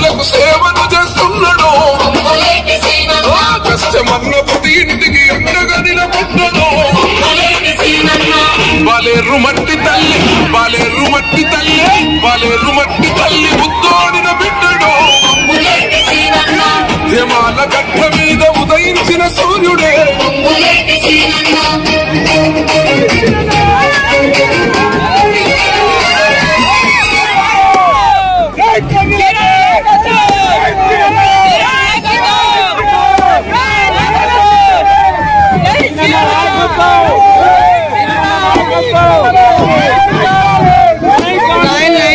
ప్రజలకు సేవను చేస్తున్నాడు. కష్టమన్నపు దీనికి ఎండగా నిలబడ్డను. వాలేరు మట్టి తల్లి వాలేరు మట్టి తల్లి వాలేరు మట్టి తల్లి బుద్ధోడిన బిడ్డడు హిమాల గడ్డ మీద ఉదయించిన సూర్యుడే.